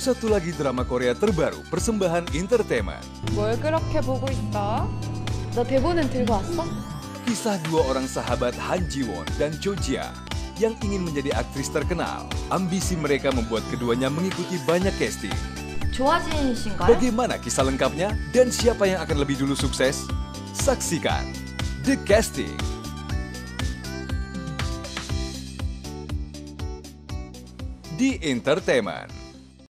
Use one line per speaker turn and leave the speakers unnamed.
Satu lagi drama Korea terbaru persembahan entertainment.
뭘 그렇게 보고 있어? 너 대본은 들고 왔어?
Kisah dua orang sahabat Han Ji Won dan Jo Jia yang ingin menjadi aktris terkenal. Ambisi mereka membuat keduanya mengikuti banyak casting. Bagaimana kisah lengkapnya dan siapa yang akan lebih dulu sukses? Saksikan The Casting. Di Entertainment.